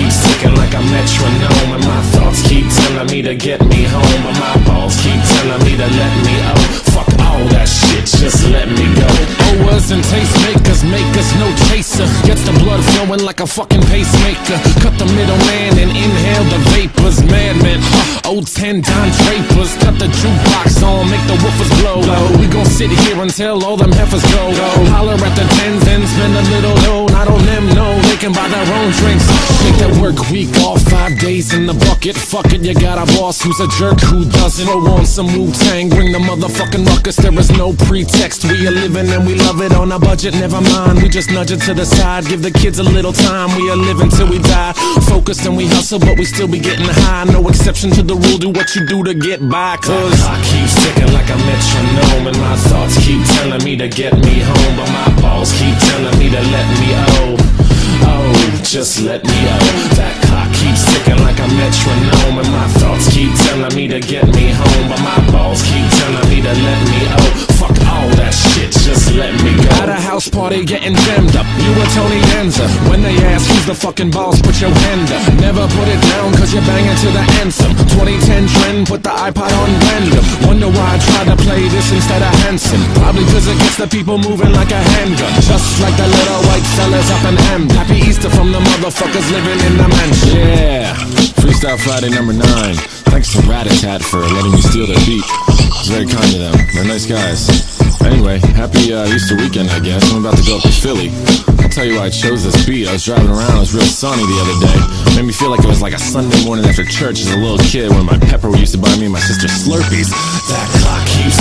keeps ticking like a metronome, and my thoughts keep telling me to get me home, but my balls keep telling me to let me oh. Fuck all that shit, just let me go. Owers and tastemakers make us no chaser. Gets the blood flowing like a fucking pacemaker. Cut the middleman and inhale the vapors. Madman, huh, old ten Don Drapers. Cut the jukebox on, make the woofers blow. We gon' sit here until all them heifers go. Holler at the tens and spend a little dough. Not on them, no, they can buy their own drinks. Take that work week off, five days in the bucket. Fuck it, you got a boss who's a jerk who doesn't. Throw on some Wu Tang, bring the motherfucking ruckus. There is no pretext. We are living and we love it on a budget. Never mind, we just nudge it to the side. Give the kids a little time. We are living till we die. Focused and we hustle, but we still be getting high. No exception to the rule. Do what you do to get by. Cause I keep ticking like a metronome, and my thoughts keep telling me to get me home, but my balls keep telling me to let me just let me out. That clock keeps ticking like a metronome, and my thoughts keep telling me to get me home, but my balls keep telling me to let me out. Fuck all that shit, just let me go. At a house party, getting jammed up. You were Tony Danza. When they ask who's the fucking boss, put your hand up. Never put it down, cause you're banging to the anthem. 2010 trend, put the iPod on random. Wonder why I tried to play this instead of Hanson. Probably cause it gets the people moving like a handgun. Just like the little white fellas up in Hamden. Happy Easter from the motherfuckers living in the mansion. Yeah, Freestyle Friday number nine. Thanks to Ratatat for letting me steal their beat. It's very kind of them. They're nice guys. Anyway, happy uh, Easter weekend, I guess. I'm about to go up to Philly. I'll tell you why I chose this beat. I was driving around, it was real sunny the other day. Made me feel like it was like a Sunday morning after church as a little kid when my pepper used to buy me and my sister Slurpees. That clock